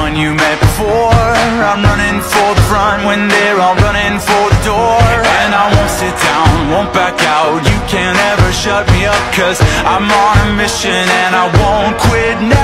one you met before. I'm running for the front when they're all running for the door. And I won't sit down, won't back out. You can't ever shut me up Cause I'm on a mission and I won't quit now.